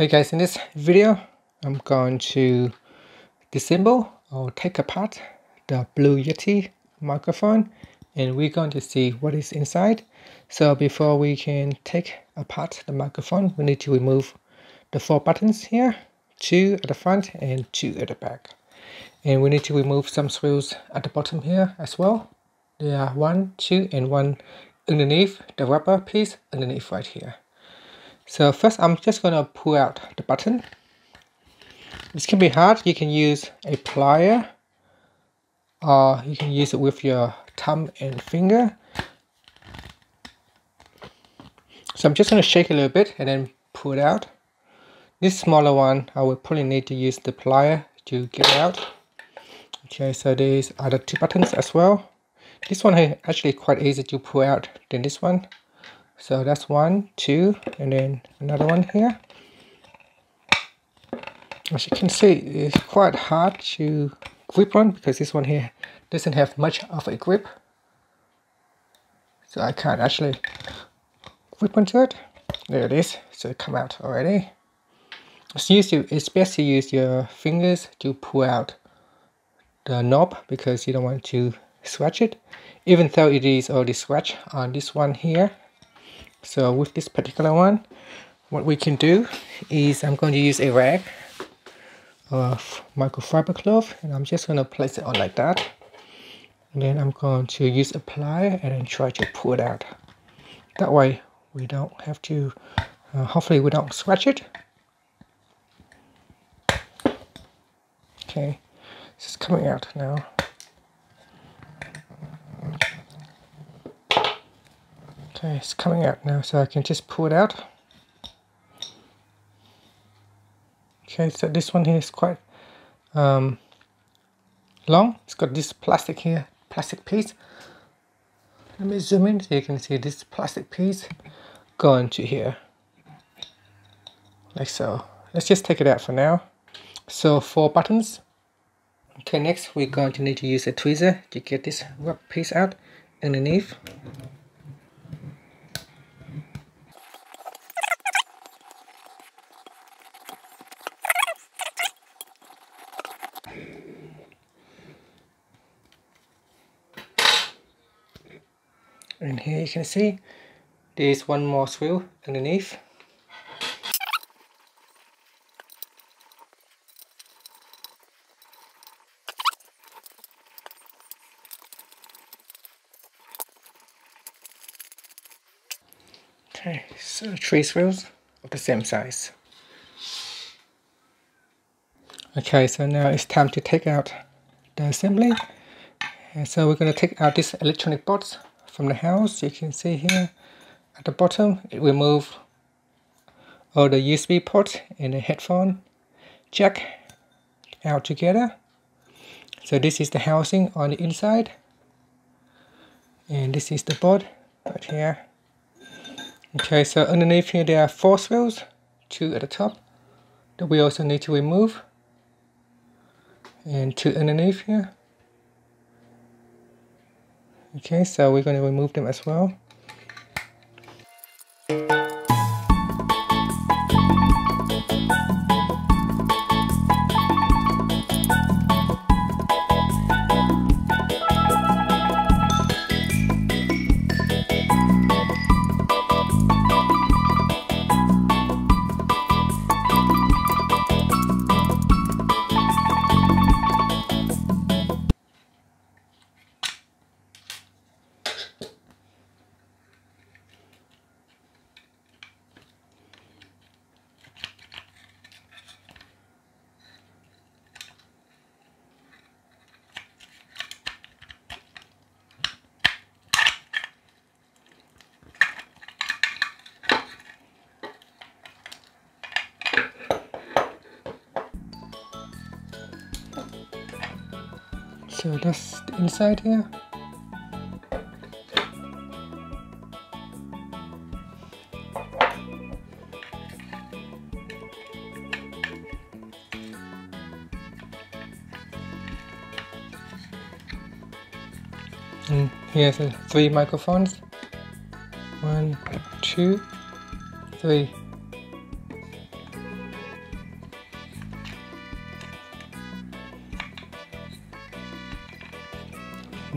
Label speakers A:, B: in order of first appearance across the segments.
A: Hey guys, in this video, I'm going to disassemble or take apart the Blue Yeti microphone and we're going to see what is inside. So before we can take apart the microphone, we need to remove the four buttons here, two at the front and two at the back. And we need to remove some screws at the bottom here as well. There are one, two, and one underneath the rubber piece underneath right here. So first I'm just going to pull out the button. This can be hard. You can use a plier or you can use it with your thumb and finger. So I'm just going to shake a little bit and then pull it out. This smaller one, I will probably need to use the plier to get it out. Okay, so these are the two buttons as well. This one is actually quite easy to pull out than this one so that's one two and then another one here. As you can see it's quite hard to grip on because this one here doesn't have much of a grip. So I can't actually grip onto it. There it is. So it come out already. It's, used to, it's best to use your fingers to pull out the knob because you don't want to scratch it. Even though it is already scratched on this one here so with this particular one, what we can do is I'm going to use a rag of microfiber cloth and I'm just going to place it on like that. And then I'm going to use a plier and then try to pull it out. That way we don't have to, uh, hopefully we don't scratch it. Okay, it's coming out now. Okay, it's coming out now, so I can just pull it out. Okay, so this one here is quite um, long. It's got this plastic here, plastic piece. Let me zoom in so you can see this plastic piece going to here. Like so. Let's just take it out for now. So four buttons. Okay, next we're going to need to use a tweezer to get this rubber piece out underneath. And here you can see. There's one more screw underneath. Okay so three screws of the same size. Okay so now it's time to take out the assembly. And so we're going to take out this electronic box from the house you can see here. At the bottom it will move all the USB port and the headphone jack out together. So this is the housing on the inside. And this is the board right here. Okay so underneath here there are four screws two at the top. That we also need to remove. And two underneath here Okay, so we're going to remove them as well. So that's the inside here. And here's the three microphones. One, two, three.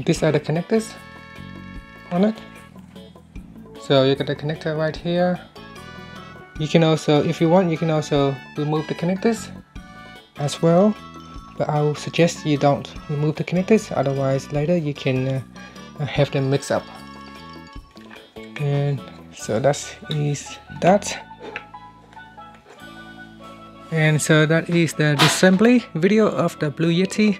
A: These are the connectors. On it. So you got the connector right here. You can also if you want you can also remove the connectors as well. But I will suggest you don't remove the connectors. Otherwise later you can uh, have them mix up. And so that is that. And so that is the assembly video of the Blue Yeti